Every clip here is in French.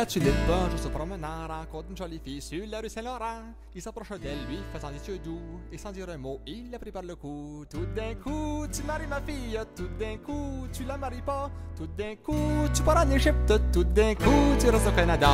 La tulipe, un jour se promenant, rencontre une jolie fille sur la rue Saint-Laurent. Il s'approche d'elle, lui faisant des yeux doux, et sans dire un mot, il l'a pris par le cou. Tout d'un coup, tu maries ma fille, tout d'un coup, tu la maries pas. Tout d'un coup, tu pars en Égypte, tout d'un coup, tu restes au Canada.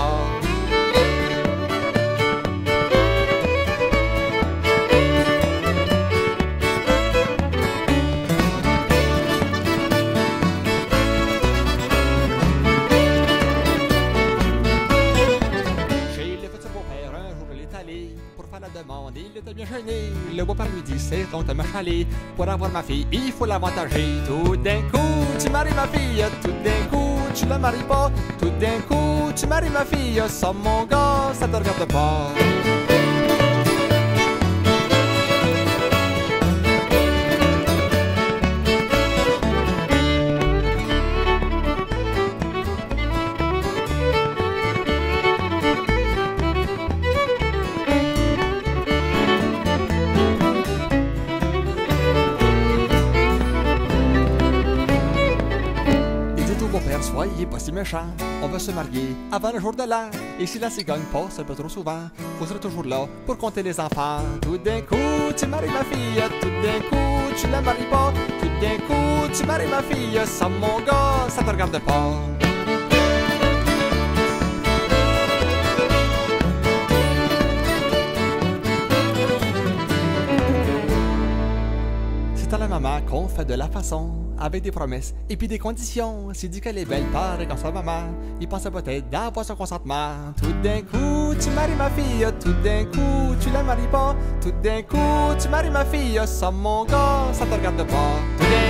Pour faire la demande, il était bien gêné. Le beau-père lui dit c'est de me chaler. Pour avoir ma fille, il faut l'avantager. Tout d'un coup, tu maries ma fille, tout d'un coup, tu la maries pas. Tout d'un coup, tu maries ma fille, sans mon gars, ça te regarde pas. Soyez pas si méchant, on va se marier avant le jour de l'an. Et si la cigogne passe un peu trop souvent, vous serez toujours là pour compter les enfants. Tout d'un coup, tu maries ma fille, tout d'un coup, tu la maries pas. Tout d'un coup, tu maries ma fille, sans mon gars, ça te regarde pas. C'est à la maman qu'on fait de la façon, avec des promesses et puis des conditions. S'il dit qu'elle est belle, pareil comme sa maman, il pensait peut-être d'avoir son consentement. Tout d'un coup, tu maries ma fille, tout d'un coup, tu la maries pas. Tout d'un coup, tu maries ma fille, sans mon gars, ça te regarde pas.